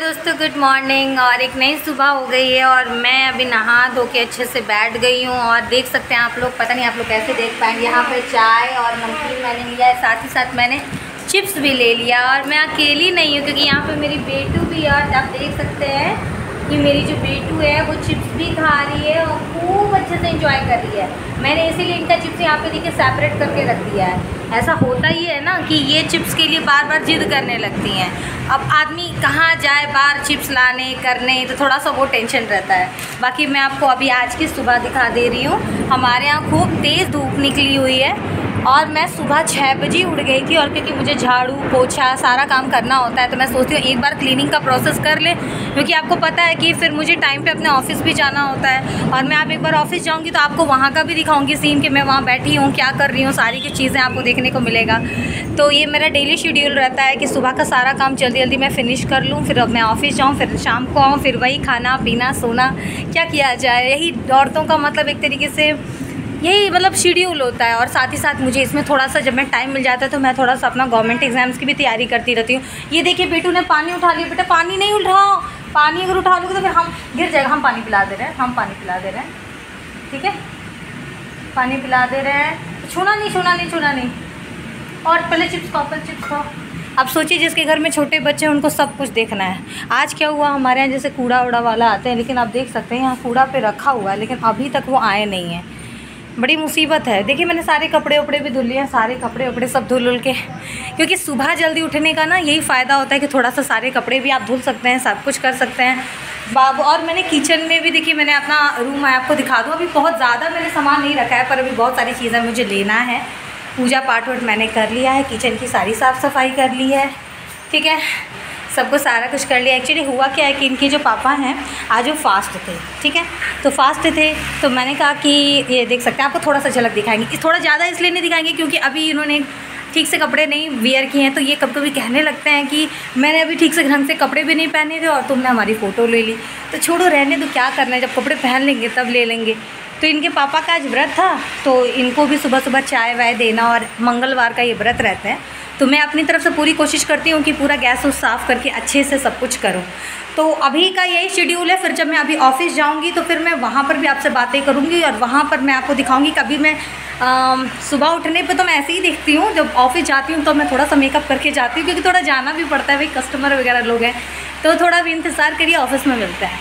दोस्तों good morning और एक नई सुबह हो गई है और मैं अभी नहा धो के अच्छे से बैठ गई हूँ और देख सकते हैं आप लोग, पता नहीं आप लोग कैसे देख पाएँगे। यहाँ पर चाय और नमकीन मैंने लिया है, साथ ही साथ मैंने चिप्स भी ले लिया और मैं अकेली नहीं हूँ क्योंकि यहाँ पर मेरी बेटू भी और आप देख सकते हैं कि मेरी जो बेटू है, वो चिप्स भी खा रही है और खूब अच्छे से इंजॉय कर रही है। मैंने इसीलिए इनका चिप्स यहाँ पे देखिए सेपरेट करके रख दिया है। ऐसा होता ही है ना कि ये चिप्स के लिए बार बार जिद करने लगती हैं। अब आदमी कहाँ जाए बार चिप्स लाने, करने तो थोड़ा सा वो टेंशन रहता है। बाकी मैं आपको अभी आज की सुबह दिखा दे रही हूँ। हमारे यहाँ खूब तेज़ धूप निकली हुई है। और मैं सुबह छः बजे उठ गई थी और क्योंकि मुझे झाड़ू, पोछा सारा काम करना होता है तो मैं सोचती हूँ एक बार क्लीनिंग का प्रोसेस कर ले, क्योंकि आपको पता है कि फिर मुझे टाइम पे अपने ऑफ़िस भी जाना होता है। और मैं आप एक बार ऑफ़िस जाऊँगी तो आपको वहाँ का भी दिखाऊँगी सीन कि मैं वहाँ बैठी हूँ, क्या कर रही हूँ, सारी की चीज़ें आपको देखने को मिलेगा। तो ये मेरा डेली शेड्यूल रहता है कि सुबह का सारा काम जल्दी जल्दी मैं फ़िनिश कर लूँ, फिर मैं ऑफ़िस जाऊँ, फिर शाम को आऊँ, फिर वही खाना, पीना, सोना, क्या किया जाए? यही औरतों का मतलब एक तरीके से यही मतलब शेड्यूल होता है और साथ ही साथ मुझे इसमें थोड़ा सा जब मैं टाइम मिल जाता है तो मैं थोड़ा सा अपना गवर्नमेंट एग्ज़ाम्स की भी तैयारी करती रहती हूँ। ये देखिए, बेटू ने पानी उठा लिया। बेटा, पानी नहीं उठाओ पानी अगर उठा लोगे तो फिर हम गिर जाएगा। हम पानी पिला दे रहे हैं। हम पानी पिला दे रहे हैं। ठीक है? पानी पिला दे रहे हैं। छूना नहीं छूना नहीं छूना नहीं। और पहले चिप्स पहले चिप्स खाओ। अब सोचिए, जिसके घर में छोटे बच्चे हैं, उनको सब कुछ देखना है। आज क्या हुआ? हमारे यहाँ जैसे कूड़ा उड़ा वाला आते हैं, लेकिन आप देख सकते हैं, यहाँ कूड़ा पे रखा हुआ है, लेकिन अभी तक वो आए नहीं हैं। बड़ी मुसीबत है। देखिए, मैंने सारे कपड़े उपड़े भी धुल लिए हैं सारे कपड़े उपड़े सब धुल उल के। क्योंकि सुबह जल्दी उठने का ना यही फ़ायदा होता है कि थोड़ा सा सारे कपड़े भी आप धुल सकते हैं, सब कुछ कर सकते हैं। बाबू, और मैंने किचन में भी देखिए, मैंने अपना रूम है आपको दिखा दूँ, अभी बहुत ज़्यादा मैंने सामान नहीं रखा है, पर अभी बहुत सारी चीज़ें मुझे लेना है। पूजा पाठ वाठ मैंने कर लिया है, किचन की सारी साफ़ सफ़ाई कर ली है। ठीक है? सबको सारा कुछ कर लिया। एक्चुअली हुआ क्या है कि इनके जो पापा हैं, आज वो फास्ट थे, ठीक है? तो फास्ट थे तो मैंने कहा कि ये देख सकते हैं, आपको थोड़ा सा झलक दिखाएँगे। थोड़ा ज़्यादा इसलिए नहीं दिखाएँगे क्योंकि अभी इन्होंने ठीक से कपड़े नहीं वेयर किए हैं तो ये कभी कभी कहने लगते हैं कि मैंने अभी ठीक से ढंग से कपड़े भी नहीं पहने थे और तुमने हमारी फ़ोटो ले ली। तो छोड़ो, रहने तो क्या करना है? जब कपड़े पहन लेंगे, तब ले लेंगे। तो इनके पापा का आज व्रत था तो इनको भी सुबह सुबह चाय वाय देना और मंगलवार का ये व्रत रहता है। तो मैं अपनी तरफ़ से पूरी कोशिश करती हूँ कि पूरा गैस उस साफ़ करके अच्छे से सब कुछ करूँ। तो अभी का यही शेड्यूल है फिर जब मैं अभी ऑफ़िस जाऊँगी तो फिर मैं वहाँ पर भी आपसे बातें करूँगी और वहाँ पर मैं आपको दिखाऊँगी। कभी मैं आ, सुबह उठने पे तो मैं ऐसे ही देखती हूँ जब ऑफ़िस जाती हूँ तो मैं थोड़ा सा मेकअप करके जाती हूँ क्योंकि थोड़ा जाना भी पड़ता है भाई कस्टमर वगैरह लोग हैं। तो थोड़ा भी इंतज़ार करिए ऑफ़िस में मिलता है।